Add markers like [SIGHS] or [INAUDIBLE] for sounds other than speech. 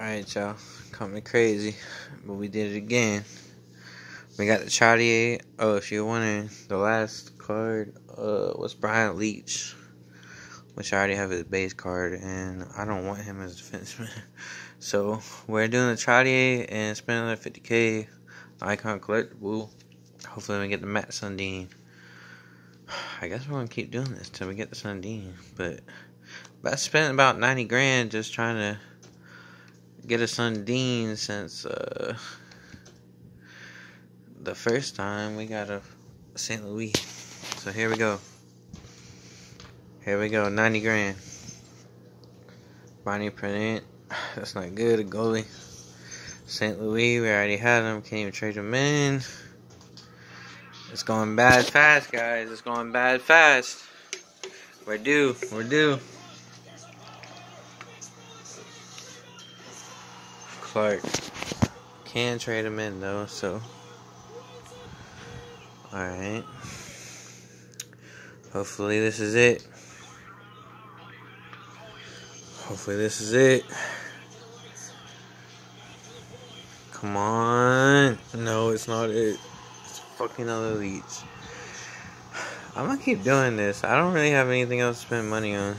Alright, y'all. Coming crazy. But we did it again. We got the Chartier. Oh, if you're wondering, the last card uh, was Brian Leetch. Which I already have his base card, and I don't want him as a defenseman. [LAUGHS] So, we're doing the Chartier and spending another 50k. Icon collectible. Hopefully, we get the Matt Sundin. [SIGHS] I guess we're gonna keep doing this till we get the Sundin. But, but I spent about 90 grand just trying to get a Sundin since uh, the first time we got a St. Louis. So here we go. Here we go, 90 grand. Bernie Parent, that's not good. A goalie. St. Louis, we already had him. Can't even trade him in. It's going bad fast, guys. It's going bad fast. We're due. We're due. Clark. Can trade him in though, so. Alright. Hopefully this is it. Hopefully this is it. Come on. No, it's not it. It's fucking other leads. I'm gonna keep doing this. I don't really have anything else to spend money on.